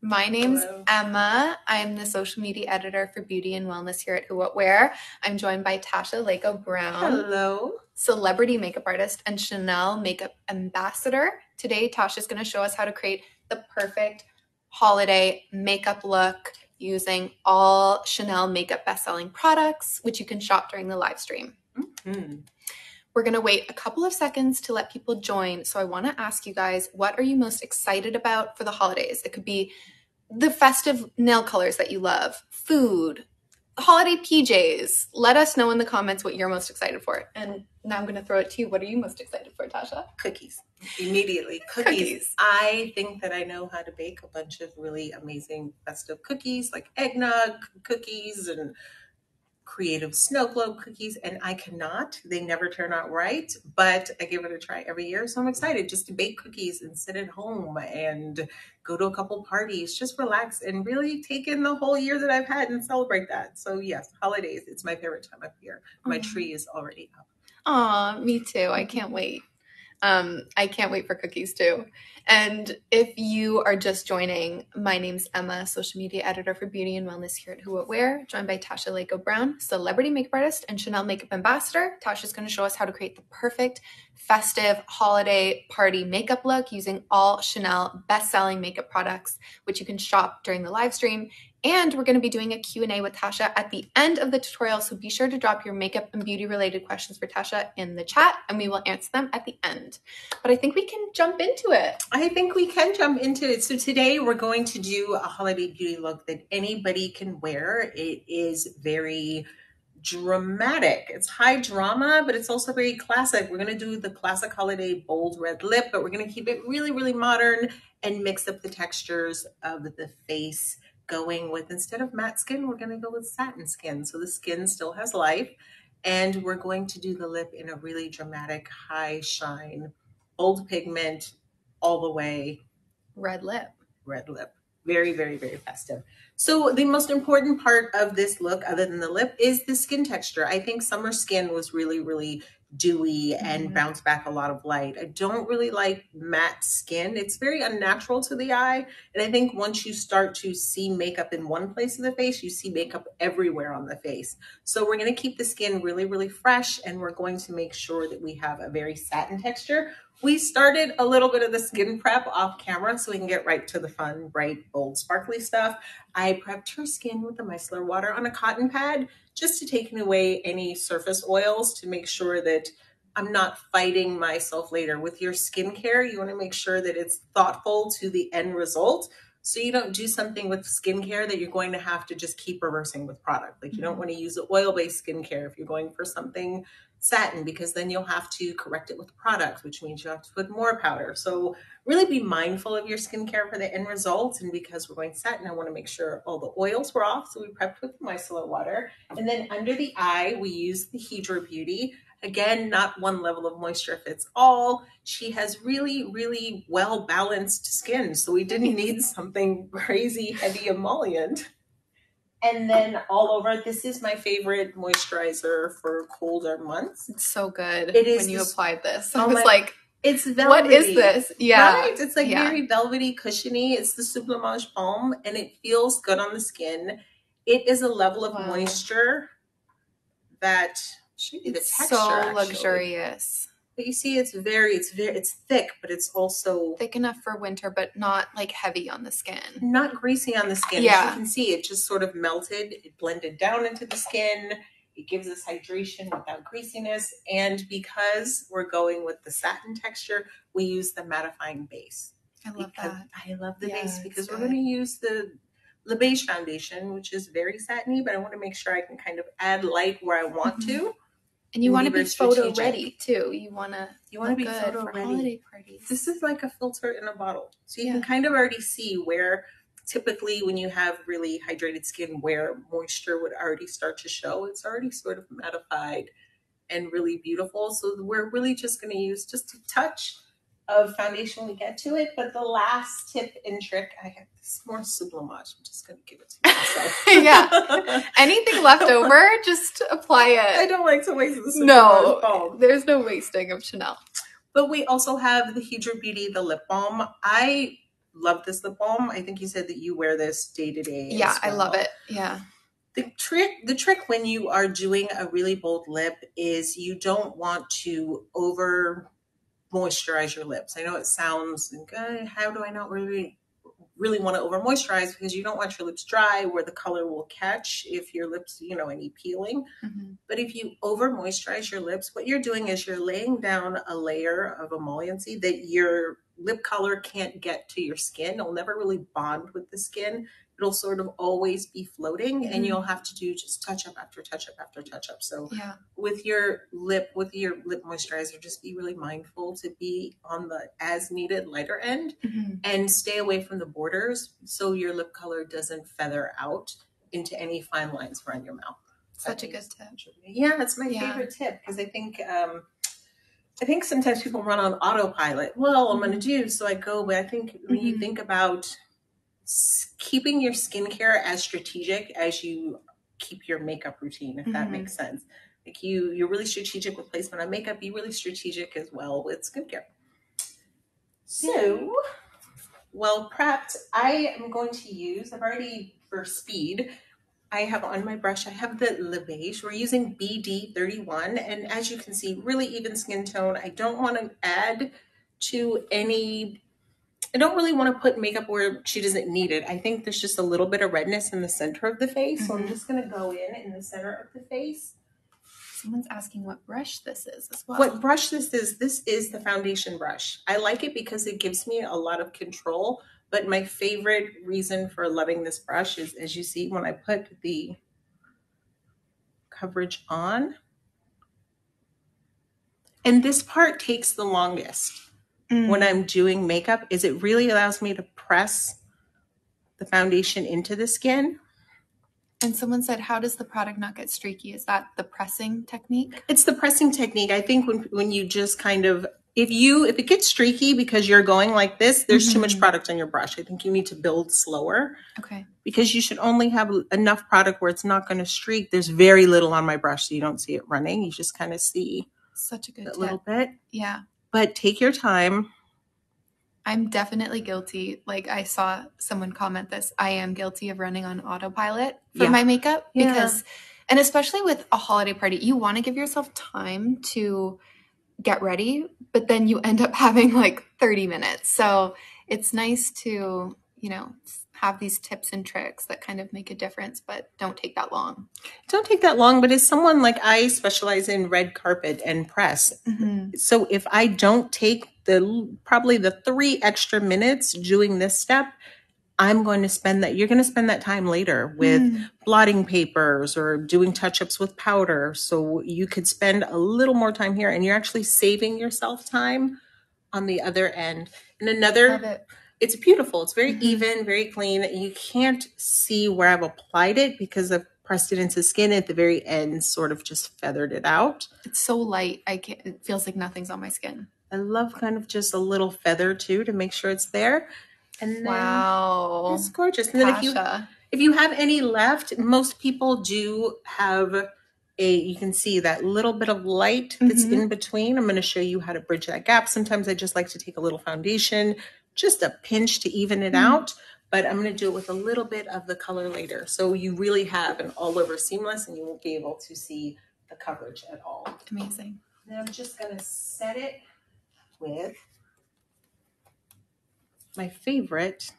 My name's Hello. Emma. I'm the social media editor for beauty and wellness here at Who What Wear. I'm joined by Tasha Reiko Brown, Hello. celebrity makeup artist and Chanel makeup ambassador. Today, Tasha's going to show us how to create the perfect holiday makeup look using all Chanel makeup best-selling products, which you can shop during the live stream. Hmm. We're going to wait a couple of seconds to let people join. So I want to ask you guys, what are you most excited about for the holidays? It could be the festive nail colors that you love, food, holiday PJs. Let us know in the comments what you're most excited for. And now I'm going to throw it to you. What are you most excited for, Tasha? Cookies. Immediately. Cookies. Cookies. I think that I know how to bake a bunch of really amazing festive cookies, like eggnog cookies and creative snow globe cookies. And I cannot. They never turn out right, but I give it a try every year. So I'm excited just to bake cookies and sit at home and go to a couple parties, just relax and really take in the whole year that I've had and celebrate that. So yes, holidays, it's my favorite time of year. My Aw. tree is already up. Aw, me too. I can't wait. Um, I can't wait for cookies too. And if you are just joining, my name's Emma, social media editor for beauty and wellness here at Who What Wear, joined by Tasha Reiko Brown, celebrity makeup artist and Chanel makeup ambassador. Tasha's going to show us how to create the perfect festive holiday party makeup look using all Chanel best-selling makeup products, which you can shop during the live stream. And we're going to be doing a Q&A with Tasha at the end of the tutorial, so be sure to drop your makeup and beauty related questions for Tasha in the chat and we will answer them at the end. But I think we can jump into it. I think we can jump into it. So today we're going to do a holiday beauty look that anybody can wear. It is very dramatic. It's high drama, but it's also very classic. We're going to do the classic holiday bold red lip, but we're going to keep it really, really modern and mix up the textures of the face going with instead of matte skin, we're going to go with satin skin. So the skin still has life. And we're going to do the lip in a really dramatic, high shine, bold pigment, all the way Red lip. red lip. Very, very, very festive. So the most important part of this look, other than the lip, is the skin texture. I think summer skin was really, really dewy and Mhm. bounced back a lot of light. I don't really like matte skin. It's very unnatural to the eye. And I think once you start to see makeup in one place of the face, you see makeup everywhere on the face. So we're going to keep the skin really, really fresh and we're going to make sure that we have a very satin texture. We started a little bit of the skin prep off camera so we can get right to the fun, bright, bold, sparkly stuff. I prepped her skin with the micellar water on a cotton pad just to take away any surface oils to make sure that I'm not fighting myself later. With your skincare, you want to make sure that it's thoughtful to the end result. So you don't do something with skincare that you're going to have to just keep reversing with product. Like you don't mm-hmm. want to use an oil-based skincare if you're going for something satin because then you'll have to correct it with product, which means you have to put more powder. So really be mindful of your skincare for the end result. And because we're going satin, I want to make sure all the oils were off. So we prepped with micellar water. And then under the eye, we use the Hydra Beauty. Again, not one level of moisture fits all. She has really, really well balanced skin. So we didn't need something crazy heavy emollient. And then all over, this is my favorite moisturizer for colder months. It's so good It is when you applied this. I Oh was my- like, It's velvety. what is this? Yeah. Right? It's like Yeah. very velvety, cushiony. It's the Sublimage Balm and it feels good on the skin. It is a level of Wow. moisture that should be the It's texture. so actually. But you see, it's very, it's very, it's thick, but it's also Thick enough for winter, but not like heavy on the skin. not greasy on the skin. As Yeah. you can see, it just sort of melted. It blended down into the skin. It gives us hydration without greasiness. And because we're going with the satin texture, we use the mattifying base. I love that. I love the Yeah, base because we're going to use the the beige foundation, which is very satiny, but I want to make sure I can kind of add light where I want Mm-hmm. to. And you want to be photo strategic. ready too. You want to You want to be good photo for ready. holiday parties. This is like a filter in a bottle. So you Yeah. can kind of already see where typically when you have really hydrated skin where moisture would already start to show. It's already sort of mattified and really beautiful. So we're really just going to use just a touch of foundation we get to it. But the last tip and trick, I have this more sublimage. I'm just going to give it to myself. Yeah. Anything left over, just apply it. I don't like to waste the sublimage No, balm. there's no wasting of Chanel. But we also have the Hydra Beauty, the lip balm. I love this lip balm. I think you said that you wear this day to day. Yeah, as I love it. Yeah. The trick, the trick when you are doing a really bold lip is you don't want to over moisturize your lips. I know it sounds good. How do I not really really want to over moisturize because you don't want your lips dry where the color will catch if your lips, you know, any peeling. Mhm. But if you over moisturize your lips, what you're doing is you're laying down a layer of emolliency that your lip color can't get to your skin. It'll never really bond with the skin. It'll sort of always be floating and Mhm. you'll have to do just touch up after touch up after touch up. So Yeah. with your lip with your lip moisturizer just be really mindful to be on the as needed lighter end Mhm. and stay away from the borders so your lip color doesn't feather out into any fine lines around your mouth Such a good tip. yeah that's my Yeah. favorite tip because i think um i think sometimes people run on autopilot well i'm going to do so i go but i think when you Mhm. think about keeping your skincare as strategic as you keep your makeup routine if that Mhm. makes sense like you you're really strategic with placement on makeup be really strategic as well with skincare so well prepped i am going to use i've already for speed i have on my brush i have the Le Beige. we're using bd31 and as you can see really even skin tone i don't want to add to any I don't really want to put makeup where she doesn't need it. I think there's just a little bit of redness in the center of the face. So I'm Mhm. just going to go in in the center of the face. Someone's asking what brush this is as well. What brush this is, this is the foundation brush. I like it because it gives me a lot of control. But my favorite reason for loving this brush is, as you see, when I put the coverage on, and this part takes the longest. Mm. when I'm doing makeup is it really allows me to press the foundation into the skin. And someone said, "How does the product not get streaky? Is that the pressing technique?" It's the pressing technique. I think when when you just kind of if you if it gets streaky because you're going like this, there's too much Mhm. product on your brush. I think you need to build slower Okay. because you should only have enough product where it's not going to streak. There's very little on my brush so you don't see it running. You just kind of see Such a good little bit. Yeah. But take your time. I'm definitely guilty. Like I saw someone comment this. I am guilty of running on autopilot for Yeah. my makeup Yeah. because and especially with a holiday party, you want to give yourself time to get ready, but then you end up having like 30 minutes. So it's nice to, you know, have these tips and tricks that kind of make a difference, but don't take that long. Don't take that long, but as someone like I specialize in red carpet and press, so if I don't take the probably the three extra minutes doing this step, I'm going to spend that. You're going to spend that time later with Mm. blotting papers or doing touch ups with powder. So you could spend a little more time here, and you're actually saving yourself time on the other end. And another. It's beautiful. It's very Mhm. even, very clean. You can't see where I've applied it because I've pressed it into skin at the very end, sort of just feathered it out. It's so light. I can't, it feels like nothing's on my skin. I love kind of just a little feather too to make sure it's there. And then Wow. it's gorgeous. And then if you if you have any left, most people do have a you can see that little bit of light that's Mhm. in between. I'm going to show you how to bridge that gap. Sometimes I just like to take a little foundation, just a pinch to even it Mhm. out, but I'm going to do it with a little bit of the color later. So you really have an all over seamless and you won't be able to see the coverage at all. Amazing. Now I'm just going to set it with my favorite,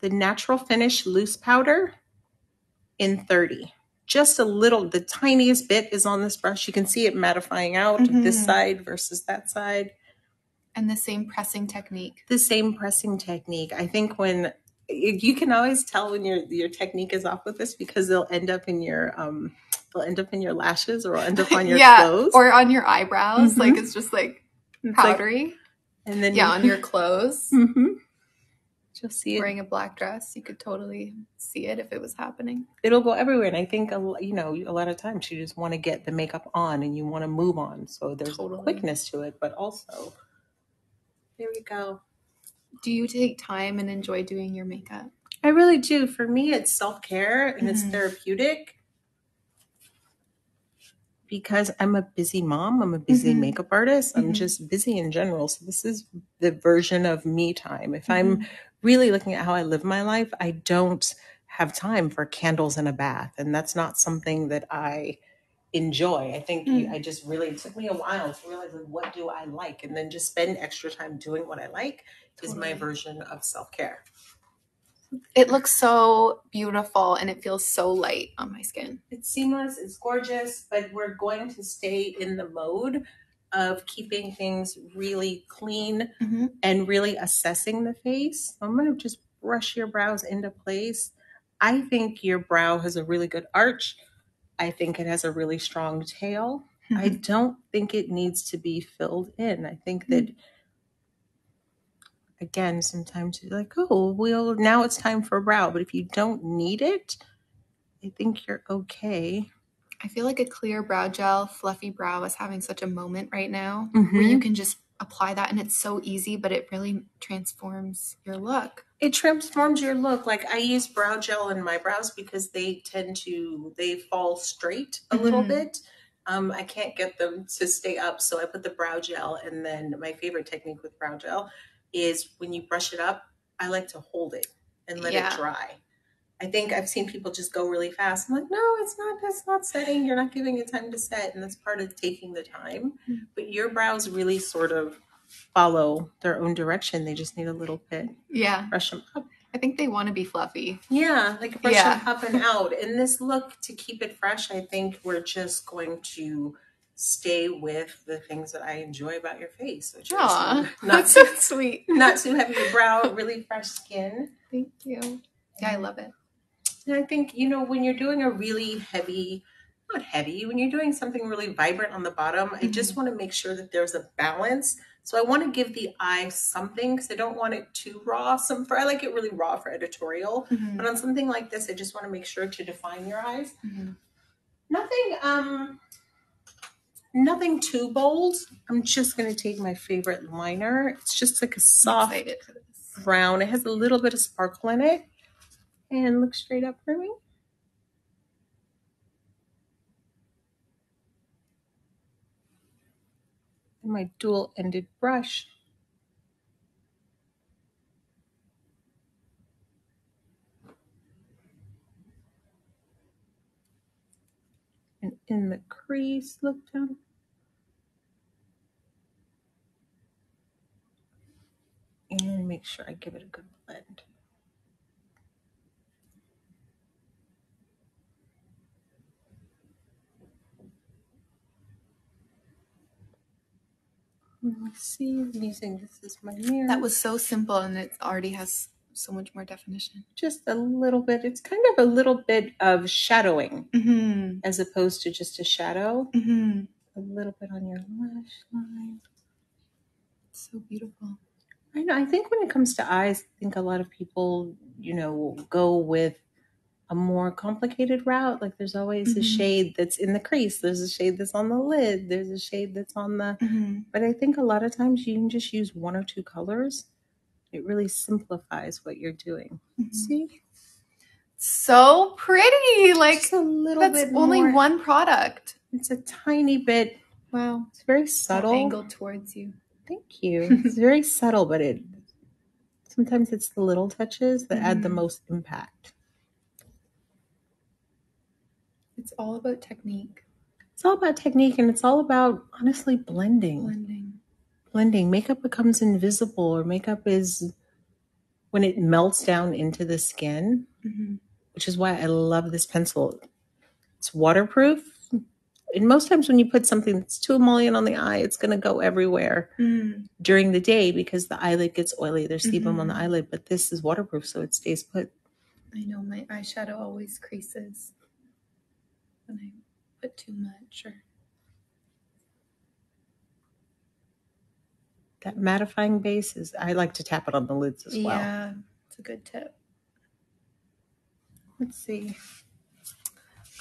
the Natural Finish Loose Powder in 30. Just a little, the tiniest bit is on this brush. You can see it mattifying out this Mhm. side versus that side. And the same pressing technique. The same pressing technique. I think when you can always tell when your your technique is off with this because they'll end up in your um they'll end up in your lashes or end up on your yeah, clothes. or on your eyebrows. Mhm. Like it's just like It's like- powdery. and then yeah, on your clothes. hmm You'll see it. Wearing a black dress, you could totally see it if it was happening. It'll go everywhere, and I think a you know a lot of times you just want to get the makeup on and you want to move on. So there's Totally. quickness to it, but also there we go. Do you take time and enjoy doing your makeup? I really do. For me, it's self care and it's Mhm. therapeutic. because I'm a busy mom, I'm a busy Mhm. makeup artist, I'm Mhm. just busy in general. So this is the version of me time. If I'm Mhm. really looking at how I live my life, I don't have time for candles and a bath. And that's not something that I enjoy. I think Mm. I just really, it took me a while to realize like, what do I like? And then just spend extra time doing what I like is my version of self care. It looks so beautiful and it feels so light on my skin. It's seamless, it's gorgeous, but we're going to stay in the mode of keeping things really clean Mhm. and really assessing the face. I'm going to just brush your brows into place. I think your brow has a really good arch. I think it has a really strong tail. I don't think it needs to be filled in. I think that again, sometimes you're like, oh, well, now it's time for a brow. But if you don't need it, I think you're okay. I feel like a clear brow gel, fluffy brow is having such a moment right now Mhm. where you can just apply that and it's so easy, but it really transforms your look. It transforms your look. Like I use brow gel in my brows because they tend to they fall straight a little Mhm. bit. Um, I can't get them to stay up, so I put the brow gel, and then my favorite technique with brow gel is when you brush it up. I like to hold it and let Yeah. it dry. I think I've seen people just go really fast. I'm like, no, it's not. That's not setting. You're not giving it time to set, and that's part of taking the time. Mhm. But your brows really sort of follow their own direction. They just need a little bit. Yeah. Brush them up. I think they want to be fluffy. Yeah, like brush Yeah. them up and out. In this look, to keep it fresh, I think we're just going to stay with the things that I enjoy about your face, which Aw, is not so sweet. not too heavy brow, really fresh skin. Thank you. Yeah, I love it. And I think, you know, when you're doing a really heavy, not heavy, when you're doing something really vibrant on the bottom, I just mm-hmm. want to make sure that there's a balance. So I want to give the eye something because I don't want it too raw. Some for I like it really raw for editorial. Mhm. But on something like this, I just want to make sure to define your eyes. Mhm. Nothing um nothing too bold. I'm just gonna take my favorite liner. It's just like a soft excited for this. brown. It has a little bit of sparkle in it. And look straight up for me. My dual ended brush. And in the crease, look down. And make sure I give it a good blend. Let me see. I'm using this as my mirror. That was so simple and it already has so much more definition. just a little bit. It's kind of a little bit of shadowing Mm-hmm. as opposed to just a shadow. Mm-hmm. A little bit on your lash line. So beautiful. I know. I think when it comes to eyes, I think a lot of people, you know, go with a more complicated route. Like there's always a Mhm. shade that's in the crease. There's a shade that's on the lid. There's a shade that's on the. Mm-hmm. But I think a lot of times you can just use one or two colors. It really simplifies what you're doing. See, So pretty. Like just a little that's bit only more. one product. It's a tiny bit. Wow. It's very Subtle. subtle. Angled towards you. Thank you. It's very subtle, but it sometimes it's the little touches that add the Mhm. most impact. It's all about technique. It's all about technique and it's all about honestly blending. Blending. Blending. Makeup becomes invisible or makeup is when it melts down into the skin, Mm-hmm. which is why I love this pencil. It's waterproof. And most times when you put something that's too emollient on the eye, it's going to go everywhere Mm. during the day because the eyelid gets oily. There's sebum on the eyelid, but this is waterproof, so it stays put. I know my eyeshadow always creases when I put too much or That mattifying base is, I like to tap it on the lids as well. Yeah, it's a good tip. Let's see.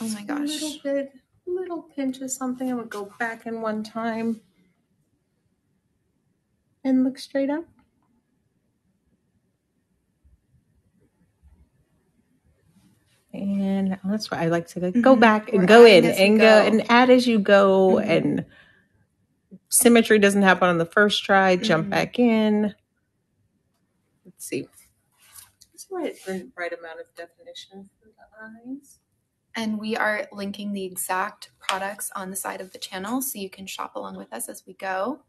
Oh my A gosh. little bit, little pinch of something. I'm gonna go back in one time and look straight up. And that's why I like to like, go Mhm. back and We're go in and go. go. and add as you go. Mhm. And symmetry doesn't happen on the first try. Jump Mhm. back in. Let's see. That's why it's the right amount of definition for the eyes. And we are linking the exact products on the side of the channel so you can shop along with us as we go.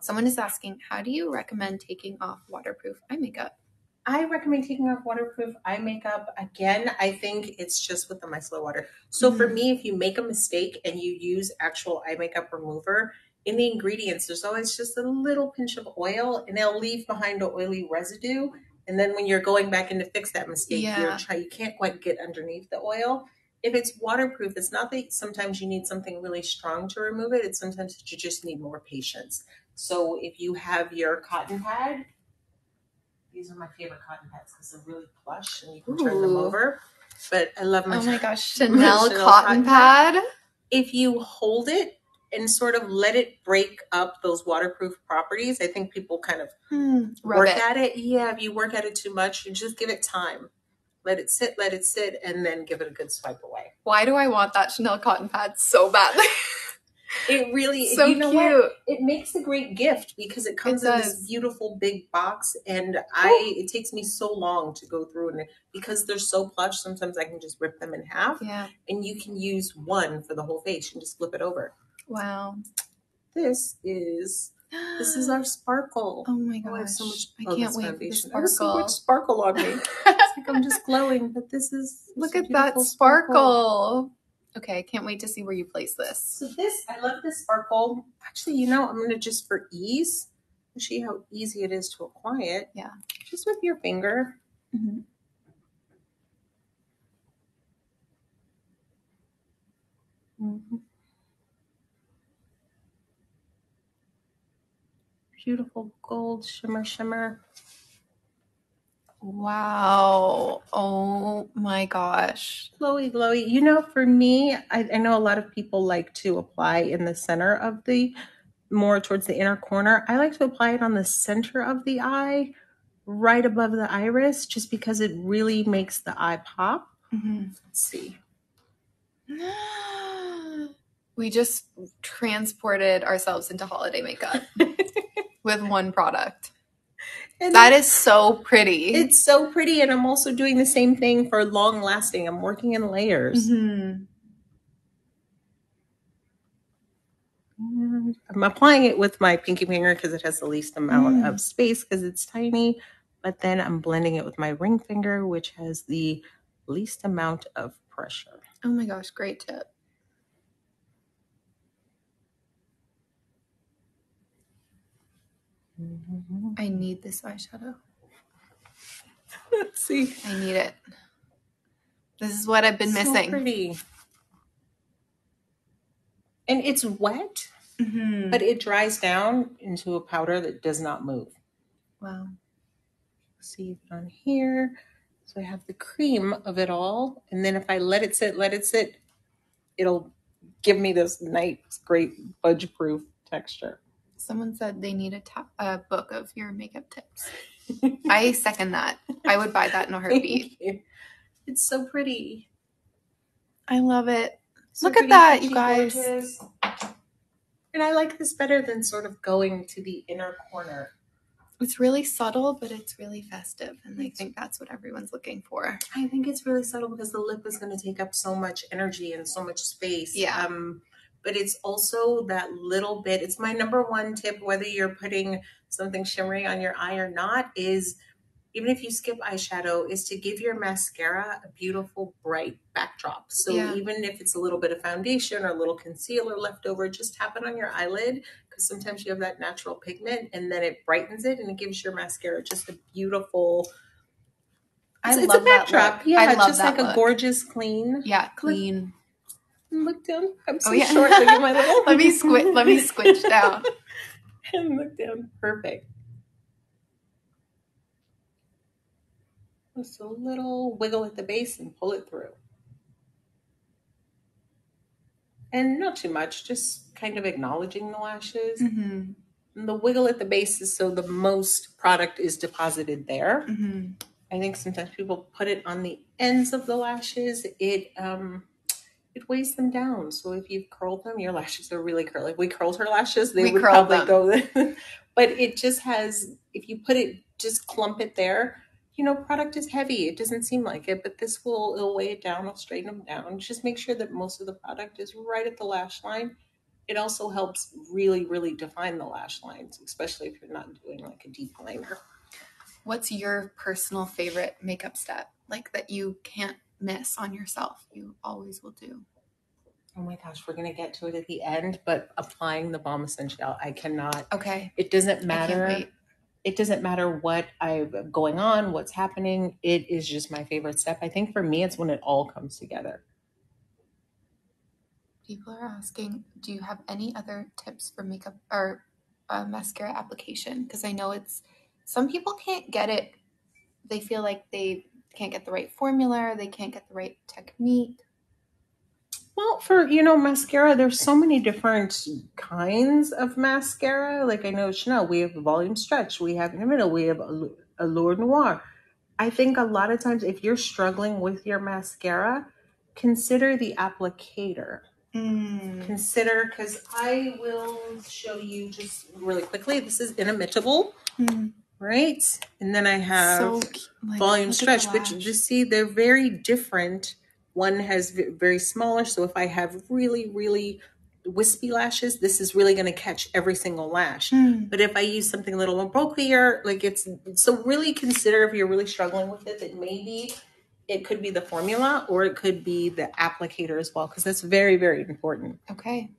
Someone is asking, how do you recommend taking off waterproof eye makeup? I recommend taking off waterproof eye makeup. Again, I think it's just with the micellar water. So for Mhm. me, if you make a mistake and you use actual eye makeup remover, in the ingredients, there's always just a little pinch of oil and they'll leave behind an oily residue. And then when you're going back in to fix that mistake, you're Yeah. try, you can't quite get underneath the oil. If it's waterproof, it's not that sometimes you need something really strong to remove it. It's sometimes you just need more patience. So if you have your cotton pad, these are my favorite cotton pads because they're really plush and you can turn them Ooh. over. But I love my. Oh my gosh, Chanel, Chanel cotton cotton pad. If you hold it and sort of let it break up those waterproof properties, I think people kind of Hmm, Rub work it. at it. Yeah, if you work at it too much, you just give it time. Let it sit, let it sit, and then give it a good swipe away. Why do I want that Chanel cotton pad so badly? It really, so you know cute. what? It makes a great gift because it comes It in this beautiful big box, and I it takes me so long to go through and because they're so plush. Sometimes I can just rip them in half, Yeah. and you can use one for the whole face and just flip it over. Wow. This is this is our sparkle. Oh my Oh, I have gosh. so much. I oh, can't wait foundation. for I the have so sparkle. much sparkle on me. It's like I'm just glowing, but this is Look at that beautiful sparkle. Okay, I can't wait to see where you place this. So this, I love this sparkle. Actually, you know, I'm gonna just for ease, see how easy it is to apply it. Yeah. Just with your finger. Mhm. Mhm. Beautiful gold shimmer, shimmer. Wow. Oh my gosh. Glowy, glowy. You know, for me, I, I know a lot of people like to apply in the center of the, more towards the inner corner. I like to apply it on the center of the eye, right above the iris, just because it really makes the eye pop. Mhm. Let's see. We just transported ourselves into holiday makeup with one product. And That is so pretty. it's so pretty, and I'm also doing the same thing for long lasting. I'm working in layers. Mhm. I'm applying it with my pinky finger because it has the least amount Mm. of space because it's tiny. But then I'm blending it with my ring finger, which has the least amount of pressure. Oh my gosh, great tip. I need this eyeshadow. Let's see. I need it. This is what I've been So missing. pretty. And it's wet, Mhm. but it dries down into a powder that does not move. wow. see it on here. So I have the cream of it all. And then if I let it sit, let it sit, it'll give me this nice, great budge proof texture. Someone said they need a, book of your makeup tips. I second that. I would buy that in a heartbeat. It's so pretty. I love it. So Look at that, you guys. gorgeous. And I like this better than sort of going to the inner corner. It's really subtle, but it's really festive. And I think that's what everyone's looking for. I think it's really subtle because the lip is going to take up so much energy and so much space. Yeah. Um, but it's also that little bit. It's my number one tip, whether you're putting something shimmery on your eye or not, is even if you skip eyeshadow, is to give your mascara a beautiful bright backdrop. So Yeah. even if it's a little bit of foundation or a little concealer left over, just tap it on your eyelid because sometimes you have that natural pigment and then it brightens it and it gives your mascara just a beautiful I it's, it's love a that backdrop. look. Yeah, I love just that like a gorgeous clean. Yeah, clean. Look down. I'm so Oh, yeah. short. Look at my little. Let me squid- let me squinch down. and look down. Perfect. Just a little wiggle at the base and pull it through. And not too much, just kind of acknowledging the lashes. Mm-hmm. And the wiggle at the base is so the most product is deposited there. Mm-hmm. I think sometimes people put it on the ends of the lashes. It um it weighs them down. So if you've curled them, your lashes are really curly. If we curled her lashes, they We would curled probably go. but it just has. If you put it, just clump it there. You know, product is heavy. It doesn't seem like it, but this will it'll weigh it down. It'll straighten them down. Just make sure that most of the product is right at the lash line. It also helps really, really define the lash lines, especially if you're not doing like a deep liner. What's your personal favorite makeup step? Like that you can't miss on yourself. You always will do. Oh my gosh, we're gonna get to it at the end, but applying the Baume Essentiel, I cannot. Okay. It doesn't matter. It doesn't matter what I'm going on, what's happening. It is just my favorite step. I think for me, it's when it all comes together. People are asking, do you have any other tips for makeup or uh, mascara application? Because I know it's some people can't get it. They feel like they can't get the right formula. They can't get the right technique. Well, for you know mascara, there's so many different kinds of mascara. Like I know Chanel, we have volume stretch, we have in the middle, we have Allure Allure Noir. I think a lot of times, if you're struggling with your mascara, consider the applicator. Mm. Consider because I will show you just really quickly. This is inimitable, Mm. Right? And then I have So like, volume look at the stretch, which you just see they're very different. One has very smaller, so if I have really, really wispy lashes, this is really going to catch every single lash. Mm. But if I use something a little more bulkier, like it's so really consider if you're really struggling with it that maybe it could be the formula or it could be the applicator as well, because that's very, very important. Okay.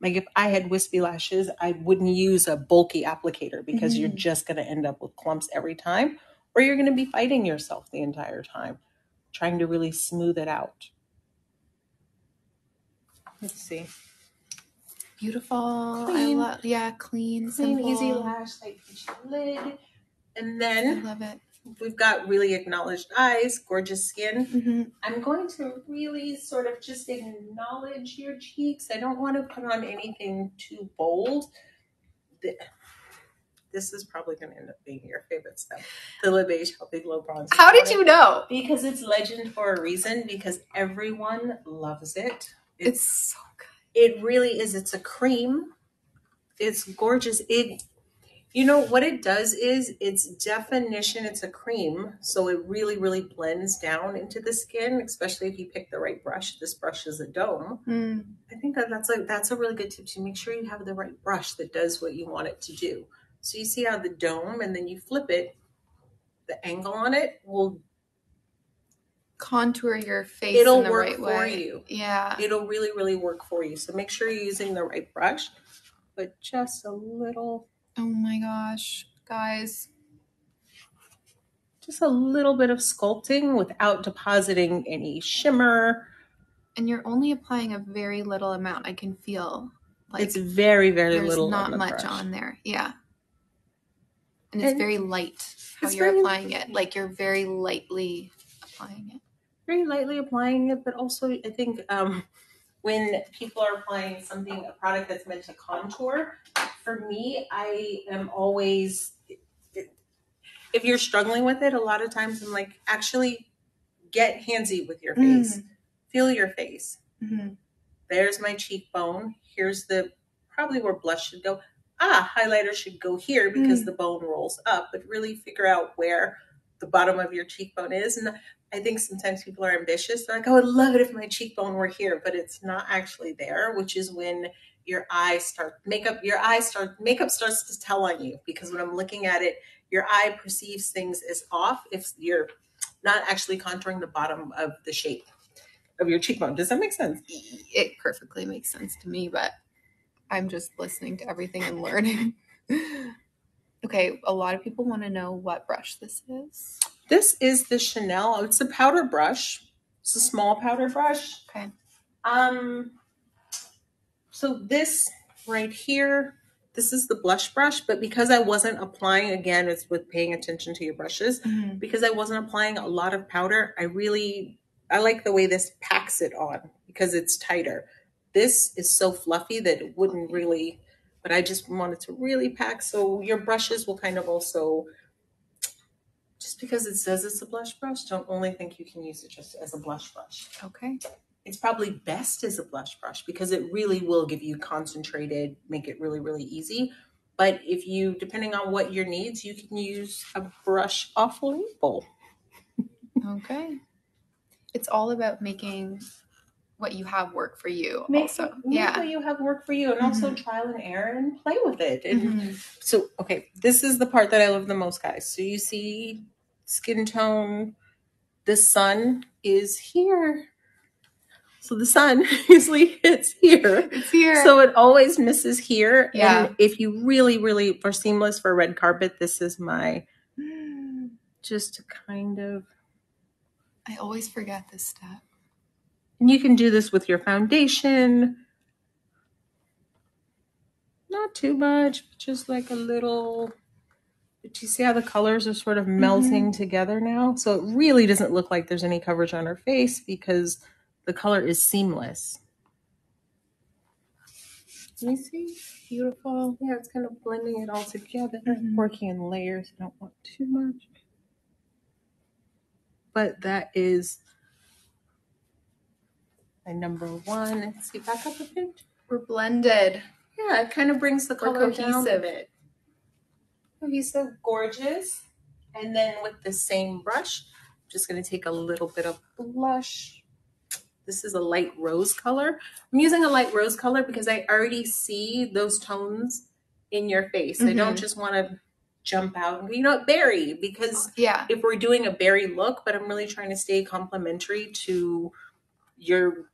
Like if I had wispy lashes, I wouldn't use a bulky applicator because you're Mhm. just going to end up with clumps every time, or you're going to be fighting yourself the entire time, trying to really smooth it out. Let's see. Beautiful. I love yeah, clean, Clean, simple. easy lash, like peachy lid. And then I love it. We've got really acknowledged eyes, gorgeous skin. hmm I'm going to really sort of just acknowledge your cheeks. I don't want to put on anything too bold. Th- This is probably going to end up being your favorite step. The Le Beige Healthy Glow Bronzer. How did you know? Because it's legend for a reason, because everyone loves it. It's so good. It really is. It's a cream. It's gorgeous. It, you know, what it does is its definition. It's a cream, so it really, really blends down into the skin. Especially if you pick the right brush. This brush is a dome. Mm. I think that that's like that's a really good tip to make sure you have the right brush that does what you want it to do. So you see how the dome, and then you flip it. The angle on it will Contour your face it'll in the work right for way. you. Yeah. It'll really, really work for you. So make sure you're using the right brush, but just a little, Oh my gosh, guys. just a little bit of sculpting without depositing any shimmer. And you're only applying a very little amount. I can feel like it's very, very there's little. not on much brush. on there. Yeah. And it's And very light how you're applying it. Like you're very lightly applying it. Very lightly applying it, but also I think um, when people are applying something, a product that's meant to contour, for me, I am always. If you're struggling with it, a lot of times I'm like, actually, get handsy with your face. Feel your face. Mhm. there's my cheekbone. Here's the probably where blush should go. Ah, highlighter should go here because Mm. the bone rolls up, but really figure out where the bottom of your cheekbone is. And I think sometimes people are ambitious. They're like, oh, I'd love it if my cheekbone were here, but it's not actually there, which is when your eyes start makeup, your eyes start makeup starts to tell on you because when I'm looking at it, your eye perceives things as off if you're not actually contouring the bottom of the shape of your cheekbone. Does that make sense? It perfectly makes sense to me, but I'm just listening to everything and learning. okay, a lot of people want to know what brush this is. This is the Chanel. It's a powder brush. It's a small powder brush. Okay. Um. So this right here, this is the blush brush, but because I wasn't applying again, it's with paying attention to your brushes. Mm-hmm. Because I wasn't applying a lot of powder, I really I like the way this packs it on because it's tighter. This is so fluffy that it wouldn't really, but I just wanted to really pack so your brushes will kind of also just Just because it says it's a blush brush, don't only think you can use it just as a blush brush. Okay. It's probably best as a blush brush because it really will give you concentrated, make it really, really easy. But if you, depending on what your needs, you can use a brush off label. Okay. It's all about making what you have work for you. Make, also. make yeah. what you have work for you and also Mhm. trial and error and play with it. And Mhm. So, okay, this is the part that I love the most, guys. So you see skin tone, the sun is here. So the sun usually hits here. It's here. So it always misses here. Yeah. And if you really, really, for seamless for red carpet, this is my just to kind of, I always forget this step. and you can do this with your foundation. Not too much, but just like a little. But you see how the colors are sort of melting mm-hmm. together now? So it really doesn't look like there's any coverage on her face because the color is seamless. You see? Beautiful. Yeah, it's kind of blending it all together. Mhm. Working in layers. I don't want too much. But that is my number one. Let's see, back up a bit. We're blended. Yeah, it kind of brings the We're color down a cohesive. bit. Cohesive, gorgeous. And then with the same brush, I'm just going to take a little bit of blush. This is a light rose color. I'm using a light rose color because I already see those tones in your face. I don't Mhm. just want to jump out and, you know, berry because Yeah. if we're doing a berry look, but I'm really trying to stay complementary to your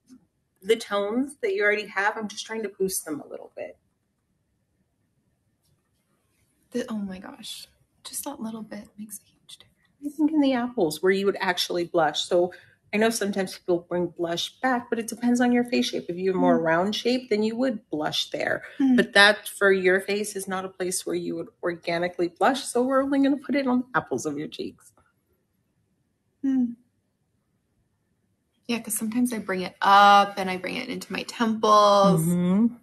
the tones that you already have. I'm just trying to boost them a little bit. The- oh my gosh. Just that little bit makes a huge difference. I think in the apples where you would actually blush. So I know sometimes people bring blush back, but it depends on your face shape. If you're more round shape, then you would blush there. Mm. But that for your face is not a place where you would organically blush. So we're only going to put it on the apples of your cheeks. Hmm. Yeah, because sometimes I bring it up and I bring it into my temples. Mhm.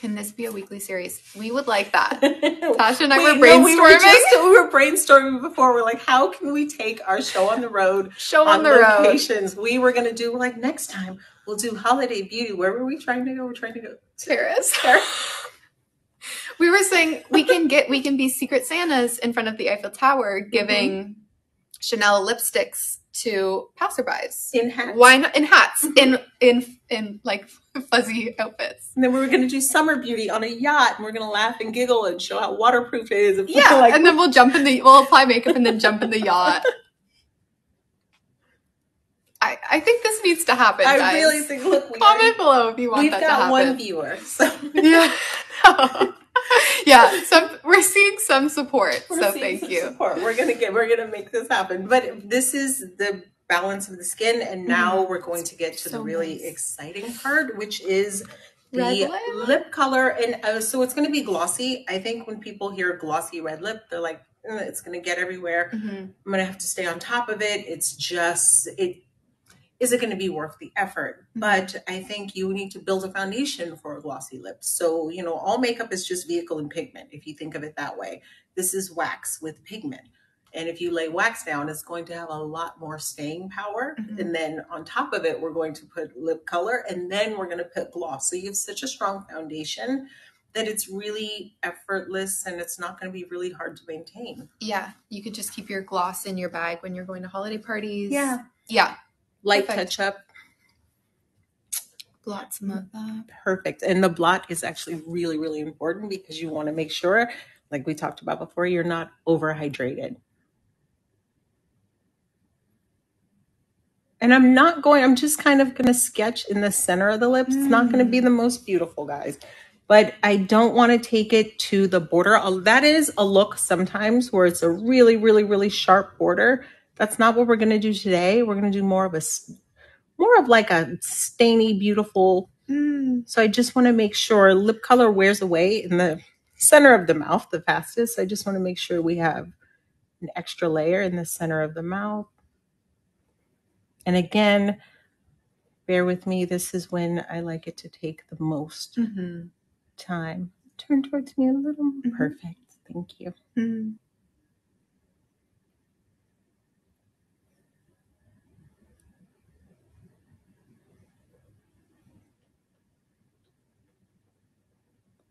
Can this be a weekly series? We would like that. Tasha and I were no, we were brainstorming. just- we were brainstorming before. We're like, how can we take our show on the road Show on, on the road. locations? We were going to do like next time we'll do holiday beauty. Where were we trying to go? We're trying to go to Paris. Paris. We were saying we can get we can be secret Santas in front of the Eiffel Tower giving mm-hmm. Chanel lipsticks to passerbys. in hats. Why not in hats? In in in like fuzzy outfits. And then we were going to do summer beauty on a yacht, and we're going to laugh and giggle and show how waterproof it is. And Yeah, like, and then we'll jump in the we'll apply makeup and then jump in the yacht. I I think this needs to happen. I guys. really think. Look, comment below if you want we've that got one viewer, so Yeah. yeah, some we're seeing some support. We're so thank you. Support. We're gonna get. We're gonna make this happen. But this is the balance of the skin, and now we're going to get to the Mm-hmm. Really nice. exciting part, which is the lip? lip? color. And uh, so it's going to be glossy. I think when people hear glossy red lip, they're like, "Uh, it's going to get everywhere. Mhm. I'm going to have to stay on top of it. It's just it. Is it going to be worth the effort? Mm-hmm. But I think you need to build a foundation for a glossy lip. So, you know, all makeup is just vehicle and pigment, if you think of it that way. This is wax with pigment. And if you lay wax down, it's going to have a lot more staying power. Mhm. And then on top of it, we're going to put lip color and then we're going to put gloss. So you have such a strong foundation that it's really effortless and it's not going to be really hard to maintain. Yeah, you could just keep your gloss in your bag when you're going to holiday parties. Yeah. Yeah. Light Perfect. touch up, Blot some of that. perfect. And the blot is actually really, really important because you want to make sure, like we talked about before, you're not overhydrated. And I'm not going, I'm just kind of going to sketch in the center of the lips. It's not going to be mm. the most beautiful, guys. But I don't want to take it to the border. That is a look sometimes where it's a really, really, really sharp border. That's not what we're going to do today. We're going to do more of a more of like a stainy, beautiful Mm. so I just want to make sure lip color wears away in the center of the mouth the fastest. I just want to make sure we have an extra layer in the center of the mouth. And again, bear with me. This is when I like it to take the most hmm time Turn towards me a little. Mhm. Perfect. Thank you.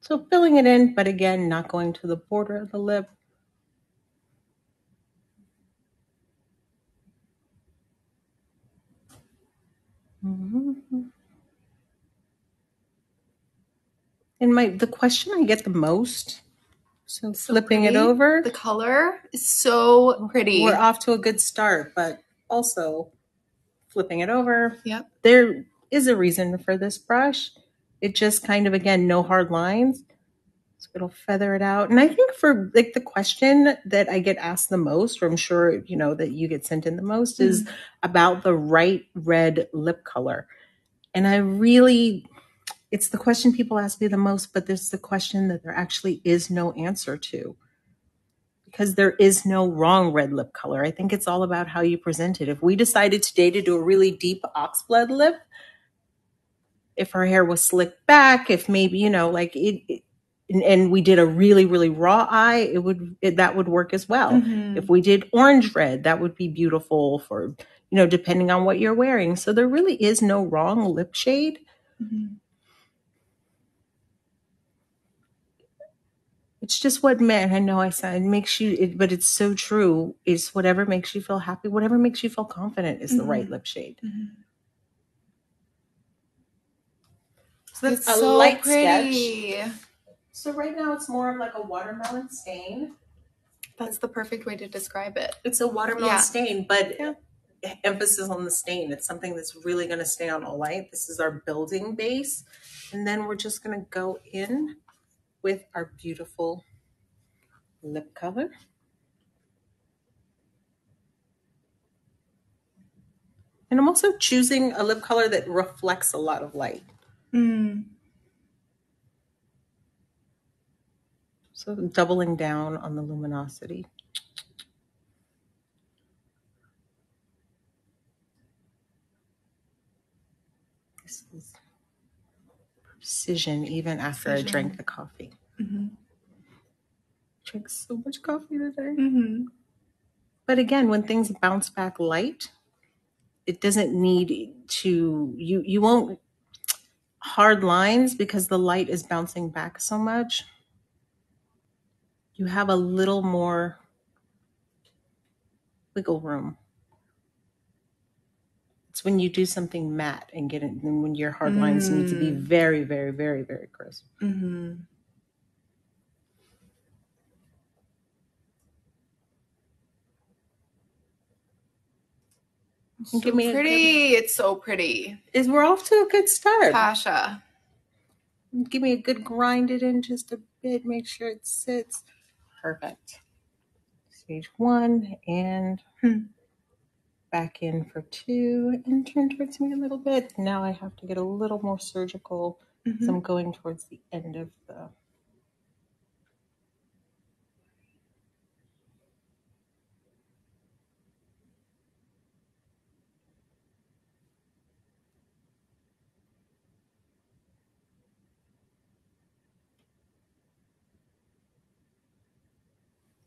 So filling it in, but again, not going to the border of the lip. Mhm. And my the question I get the most, so, So flipping it over, The color is so pretty. we're off to a good start, but also flipping it over, Yep. there is a reason for this brush. It just kind of again no hard lines. So it'll feather it out. And I think for like the question that I get asked the most, or I'm sure you know that you get sent in the most, is mm-hmm. about the right red lip color. And I really it's the question people ask me the most, but it's the question that there actually is no answer to. Because there is no wrong red lip color. I think it's all about how you present it. If we decided today to do a really deep oxblood lip, if her hair was slicked back, if maybe, you know, like it, it and, and we did a really, really raw eye, it would it, that would work as well. Mhm. If we did orange red, that would be beautiful for, you know, depending on what you're wearing. So there really is no wrong lip shade. Mhm. It's just what man I know I said it makes you it, but it's so true. Is whatever makes you feel happy, whatever makes you feel confident is the right Mhm. lip shade. Mhm. So that's It's a so light pretty. sketch. So right now it's more of like a watermelon stain. That's the perfect way to describe it. It's a watermelon Yeah. stain, but Yeah. emphasis on the stain. It's something that's really going to stay on all night. This is our building base. And then we're just going to go in with our beautiful lip color. And I'm also choosing a lip color that reflects a lot of light. Mm. So doubling down on the luminosity. This is precision even after I drank the coffee. Mhm. Drank so much coffee today. Mhm. But again, when things bounce back light, it doesn't need to you you won't hard lines because the light is bouncing back so much. You have a little more wiggle room. It's when you do something matte and get it, and when your hard lines need to be Mm. very, very, very, very crisp. Mhm. So Give me a good- pretty. It's so pretty. Is we're off to a good start. Pasha. Give me a good grind it in just a bit. Make sure it sits perfect. Stage one and Hmm. back in for two and turn towards me a little bit. Now I have to get a little more surgical because Mhm. I'm going towards the end of the.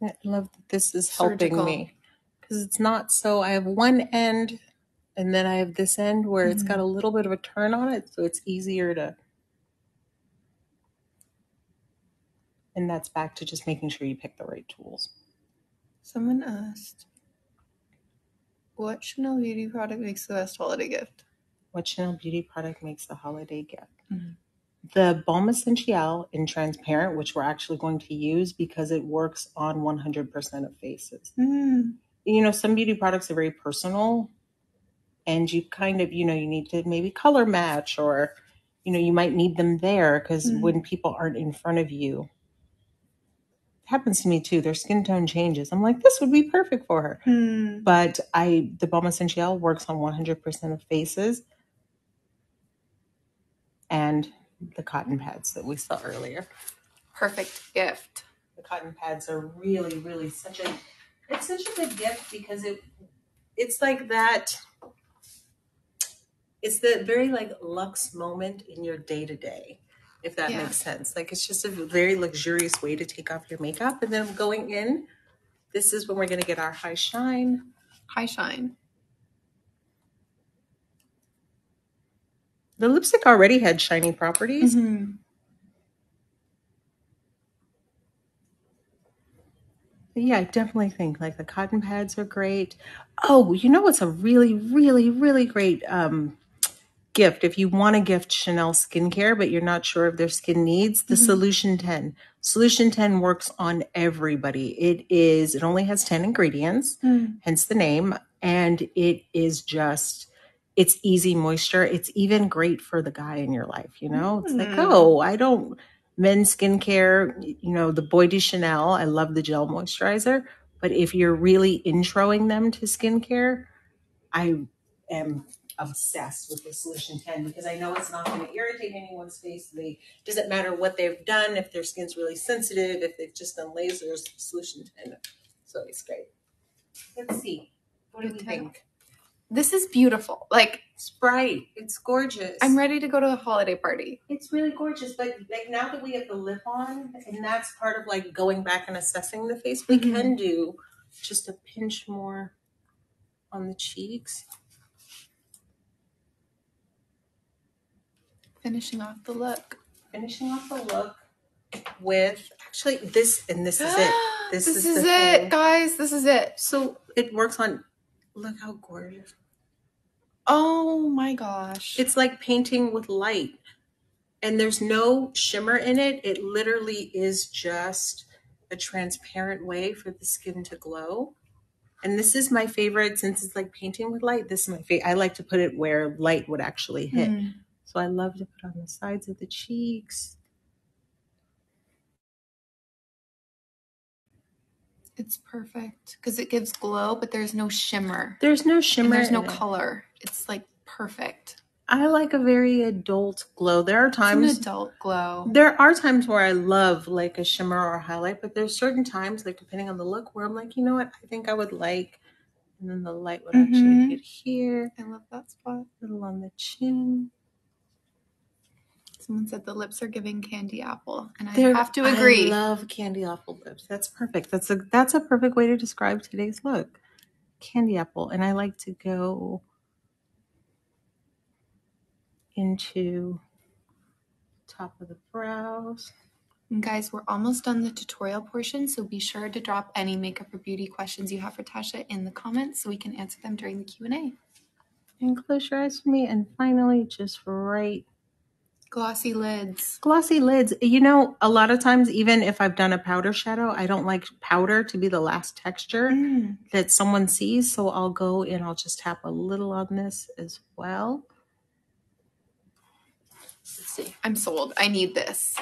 I love that this is helping Surgical. me because it's not so. I have one end and then I have this end where it's Mhm. got a little bit of a turn on it, so it's easier to. And that's back to just making sure you pick the right tools. Someone asked, "What Chanel beauty product makes the best holiday gift?" What Chanel beauty product makes the holiday gift? Mhm. The Baume Essentiel in transparent, which we're actually going to use because it works on 100% of faces. Mm. You know, some beauty products are very personal and you kind of, you know, you need to maybe color match or, you know, you might need them there because Mhm. when people aren't in front of you, it happens to me too. Their skin tone changes. I'm like, this would be perfect for her. Hmm. But I, the Baume Essentiel works on 100% of faces and the cotton pads that we saw earlier. Perfect gift. The cotton pads are really, really such a, it's such a good gift because it, it's like that, it's the very like luxe moment in your day to day. if that Yeah. makes sense. Like it's just a very luxurious way to take off your makeup. And then going in, this is when we're gonna get our high shine. High shine. The lipstick already had shiny properties. Mm-hmm. Yeah, I definitely think like the cotton pads are great. Oh, you know what's a really, really, really great um, gift if you want to gift Chanel skincare, but you're not sure of their skin needs? The Mhm. Solution 10. Solution 10 works on everybody. It is, it only has 10 ingredients, hence the name, and it is just. It's easy moisture. It's even great for the guy in your life, you know? It's like, Mm. oh, I don't men's skincare, you know, the Boy de Chanel. I love the gel moisturizer. But if you're really introing them to skincare, I am obsessed with the Solution 10 because I know it's not going to irritate anyone's face. They doesn't matter what they've done, if their skin's really sensitive, if they've just done lasers, Solution 10. So it's great. Let's see. What do we think? This is beautiful. Like It's bright. It's gorgeous. I'm ready to go to a holiday party. It's really gorgeous, but like now that we have the lip on, and that's part of like going back and assessing the face, we Mhm. can do just a pinch more on the cheeks. Finishing off the look. Finishing off the look with actually this, and this is it. This, This is, is it, thing. guys. This is it. So it works on. Look how gorgeous! Oh my gosh. It's like painting with light, and there's no shimmer in it. It literally is just a transparent way for the skin to glow. And this is my favorite since it's like painting with light. This is my favorite. I like to put it where light would actually hit. Mm. So I love to put on the sides of the cheeks. It's perfect because it gives glow, but there's no shimmer. There's no And shimmer. there's no it. color. It's like perfect. I like a very adult glow. There are times adult glow. there are times where I love like a shimmer or a highlight, but there's certain times, like depending on the look, where I'm like, you know what, I think I would like, and then the light would actually Mhm. hit here, I love that spot. a little on the chin. Someone said the lips are giving candy apple, and I There- have to agree. I love candy apple lips. That's perfect. That's a that's a perfect way to describe today's look. Candy apple, and I like to go into top of the brows. And guys, we're almost done the tutorial portion, so be sure to drop any makeup or beauty questions you have for Tasha in the comments so we can answer them during the Q&A. And close your eyes for me. And finally, just right Glossy lids. glossy lids. You know, a lot of times, even if I've done a powder shadow, I don't like powder to be the last texture Mm. that someone sees. So I'll go and I'll just tap a little on this as well. Let's see. I'm sold. I need this.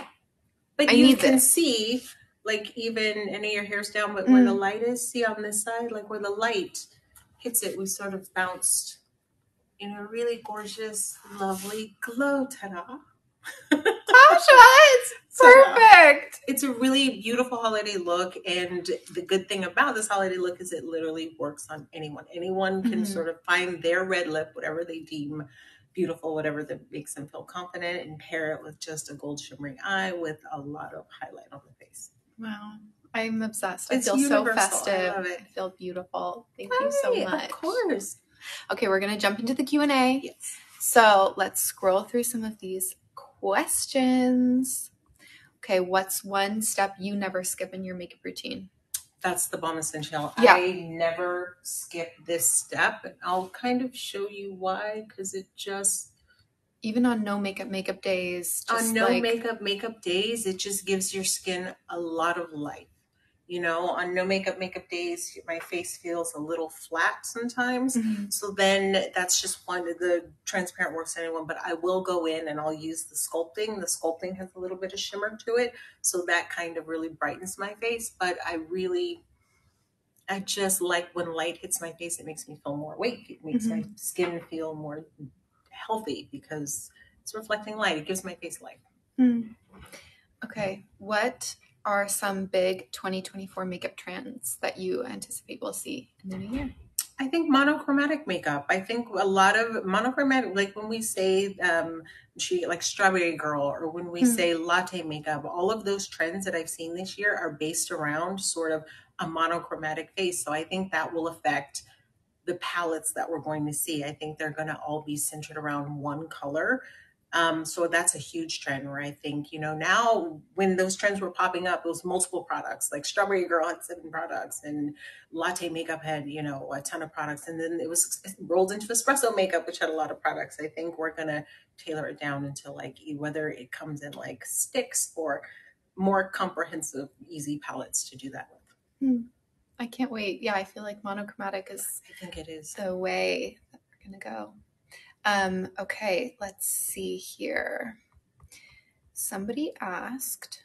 But I you need can this. see, like, even any of your hair's down, but where the Mm. light is, see on this side, like where the light hits it, we sort of bounced in a really gorgeous, lovely glow. Ta-da! Tasha, it's perfect. It's a really beautiful holiday look, and the good thing about this holiday look is it literally works on anyone. Anyone can Mhm. sort of find their red lip, whatever they deem beautiful, whatever that makes them feel confident, and pair it with just a gold shimmering eye with a lot of highlight on the face. Wow. I'm obsessed. I It's feel so universal. I festive. love it. I feel beautiful. Thank you so much. Of course. Okay, we're going to jump into the Q&A. Yes. So let's scroll through some of these questions. Okay, what's one step you never skip in your makeup routine? That's the Baume Essentiel. Yeah. I never skip this step. and I'll kind of show you why, because it just Even on no makeup makeup days, just on no like, makeup makeup days it just gives your skin a lot of life you know on no makeup makeup days my face feels a little flat sometimes. Mhm. so then that's just one of the transparent works anyone but i will go in and i'll use the sculpting. The sculpting has a little bit of shimmer to it so that kind of really brightens my face but i really i just like when light hits my face it makes me feel more awake. It makes my skin feel more healthy because it's reflecting light. It gives my face light. Hmm. Okay, what are some big 2024 makeup trends that you anticipate we'll see in the new year? I think monochromatic makeup. I think a lot of monochromatic, like when we say um, she like strawberry girl, or when we Mm. say latte makeup, all of those trends that I've seen this year are based around sort of a monochromatic face. So I think that will affect the palettes that we're going to see. I think they're going to all be centered around one color. Um, so that's a huge trend where I think, you know, now when those trends were popping up, it was multiple products. Like Strawberry Girl had seven products and Latte Makeup had, you know, a ton of products. And then it was rolled into Espresso Makeup, which had a lot of products. I think we're going to tailor it down into like whether it comes in like sticks or more comprehensive, easy palettes to do that with. I can't wait. Yeah, I feel like monochromatic is I think it is. the way that we're gonna go. Um, okay, let's see here. Somebody asked,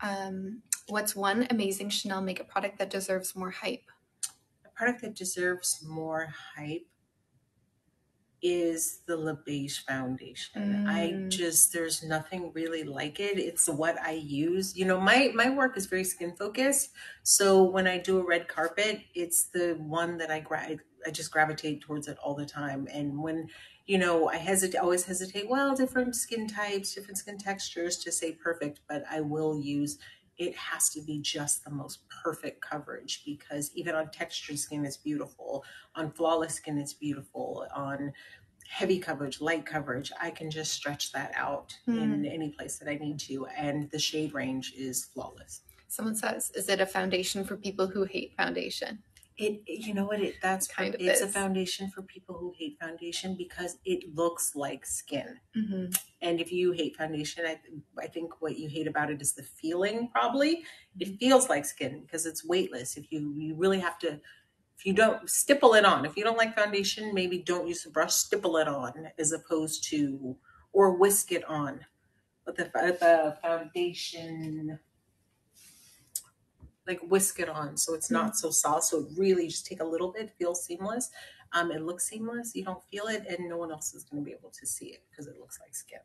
um, what's one amazing Chanel makeup product that deserves more hype? A product that deserves more hype is the Le Beige foundation. I Mm. just there's nothing really like it. It's what I use. You know, my my work is very skin focused. So when I do a red carpet, it's the one that I gra- I just gravitate towards it all the time. And when you know, I hesitate always hesitate, well, different skin types, different skin textures to say perfect, but I will use it has to be just the most perfect coverage because even on textured skin it's beautiful. On flawless skin it's beautiful. On heavy coverage light coverage i can just stretch that out in hmm. any place that i need to and the shade range is flawless. Someone says, is it a foundation for people who hate foundation? It you know what it that's Kind of it's a foundation for people who hate foundation because it looks like skin. Mm-hmm. and if you hate foundation I, I think what you hate about it is the feeling probably. It feels like skin because it's weightless. If you you really have to if you don't stipple it on if you don't like foundation maybe don't use the brush stipple it on as opposed to or whisk it on. But the, the foundation like whisk it on so it's not so soft so it really just take a little bit feels seamless um, it looks seamless you don't feel it and no one else is going to be able to see it because it looks like skin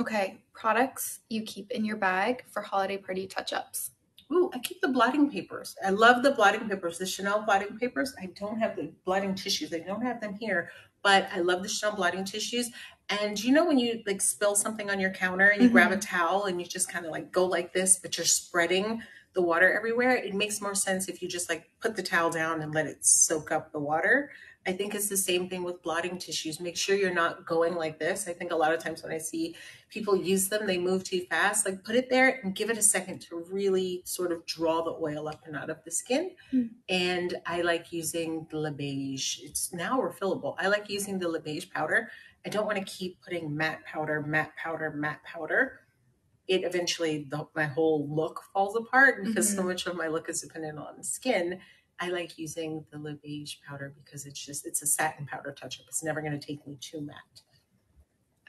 Okay, products you keep in your bag for holiday party touch ups. Ooh, I keep the blotting papers. I love the blotting papers, the Chanel blotting papers. I don't have the blotting tissues. I don't have them here, but I love the Chanel blotting tissues. And you know when you like spill something on your counter and you grab a mm-hmm. towel and you just kind of like go like this, but you're spreading the water everywhere. It makes more sense if you just like put the towel down and let it soak up the water. I think it's the same thing with blotting tissues. Make sure you're not going like this. I think a lot of times when I see people use them, they move too fast. Like put it there and give it a second to really sort of draw the oil up and out of the skin. Mm. And I like using the Le Beige. It's now refillable. I like using the Le Beige powder. I don't want to keep putting matte powder, matte powder, matte powder. It eventually, the, my whole look falls apart because so Mhm. much of my look is dependent on skin. I like using the Le Beige powder because it's just, it's a satin powder touch up. It's never going to take me too matte.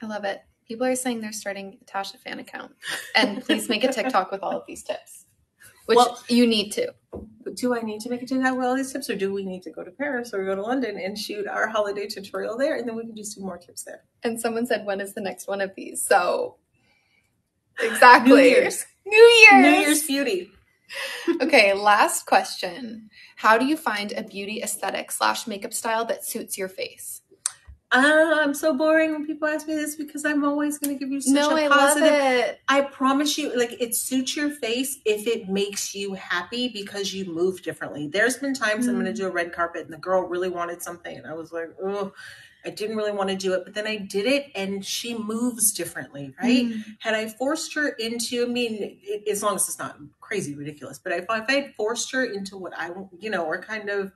I love it. People are saying they're starting a Tasha fan account. And please make a TikTok with all of these tips, which Well- you need to. Do I need to make a TikTok with all these tips, or do we need to go to Paris or go to London and shoot our holiday tutorial there, and then we can just do more tips there? And someone said, when is the next one of these? So, exactly. New Year's, New Year's. New Year's beauty. Okay, last question. How do you find a beauty aesthetic slash makeup style that suits your face? Uh, I'm so boring when people ask me this because I'm always going to give you such no, a I positive. love it. I promise you, like it suits your face if it makes you happy because you move differently. There's been times I'm going to Mm. do a red carpet and the girl really wanted something, and I was like, oh, I didn't really want to do it, but then I did it, and she moves differently, right? Mm. had I forced her into, I mean, it, as long as it's not crazy ridiculous, but if, if I had forced her into what I, you know, or kind of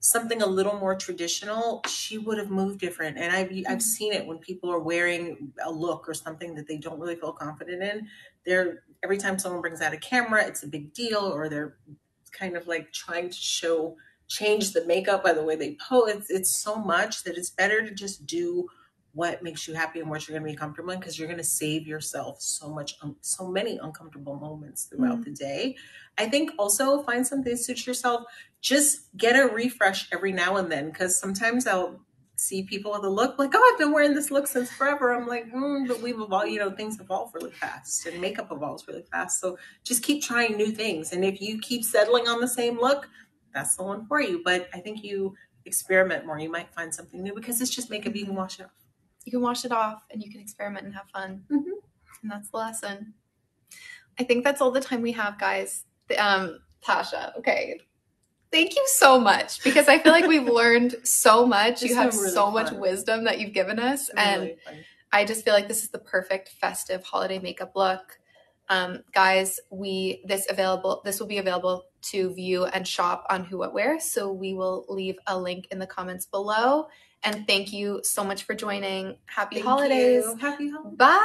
something a little more traditional, she would have moved different. And I've, Mhm. I've seen it when people are wearing a look or something that they don't really feel confident in. They're, every time someone brings out a camera, it's a big deal, or they're kind of like trying to show, change the makeup by the way they pose. It's, it's so much that it's better to just do what makes you happy and what you're going to be comfortable in because you're going to save yourself so much um, so many uncomfortable moments throughout Mm. the day i think also find something that suits yourself just get a refresh every now and then because sometimes i'll see people with a look like oh i've been wearing this look since forever i'm like mm, but we've evolved you know things evolve really fast and makeup evolves really fast so just keep trying new things and if you keep settling on the same look that's the one for you. But I think you experiment more. You might find something new because it's just makeup. You can wash it off. You can wash it off and you can experiment and have fun. Mhm. And that's the lesson. I think that's all the time we have, guys. Um, Tasha, okay. Thank you so much because I feel like we've learned so much. It's you have really so much wisdom that you've given us. It's and really. I just feel like this is the perfect festive holiday makeup look. Um, guys, we this available this will be available to view and shop on Who What Wear. So we will leave a link in the comments below. And thank you so much for joining. Happy Thank holidays. you. Happy holidays. Bye.